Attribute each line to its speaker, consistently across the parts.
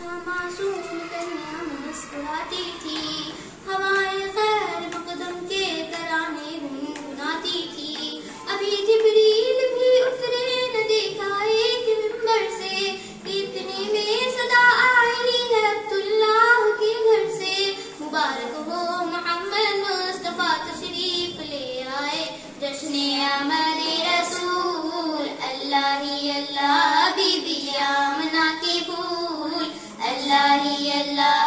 Speaker 1: था मासूम कन्या मुस्कुराती थी। हवा ilahi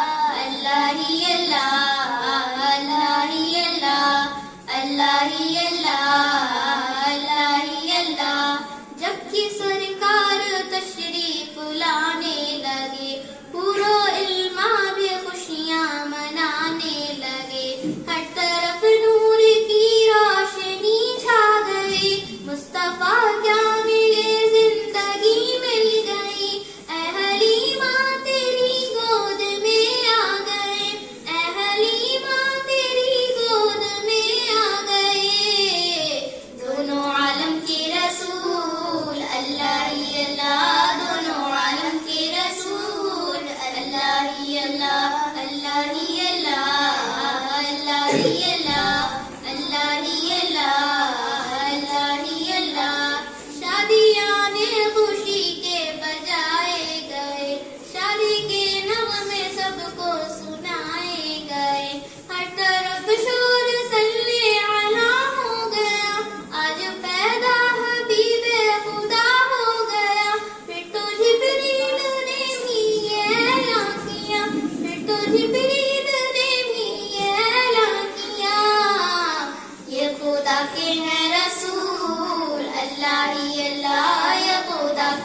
Speaker 1: खुदा के हैं रसूल, अल्लाह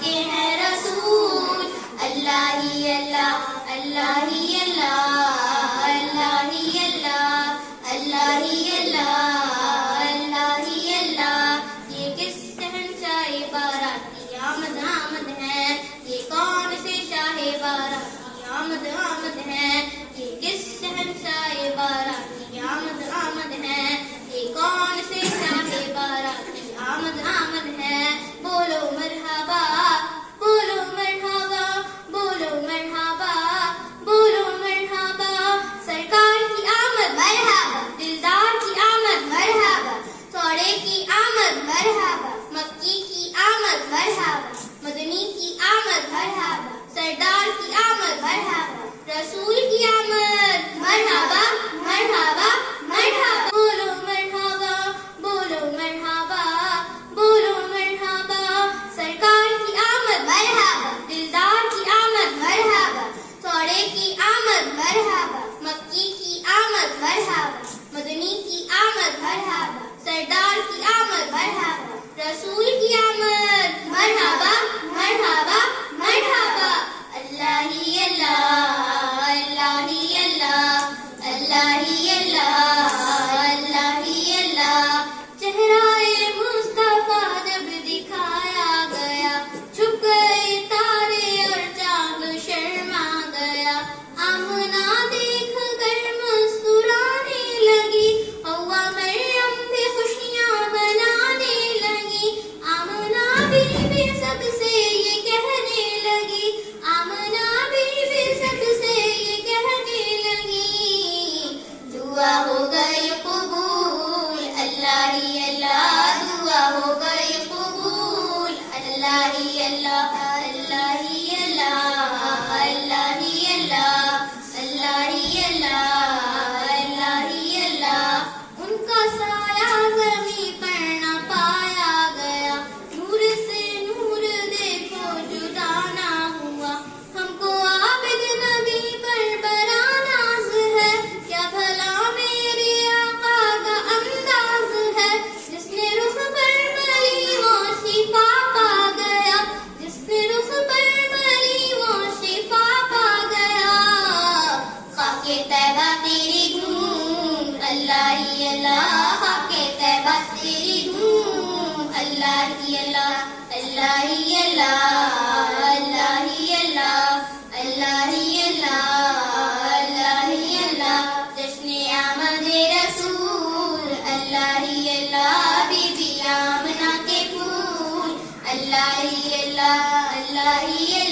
Speaker 1: के हैं रसूल। अल्लाह अल्लाह अल्लाह अल्लाह अल्लाह अल्लाह अल्लाह ही अल्लाह अल्लाह ही अल्लाह। ये किस है ये कौन से शाह बाराती आमद आमद है? उनका साथ अल्लाह ही अल्लाह रसूल अल्लाह के फूल अल्लाह ही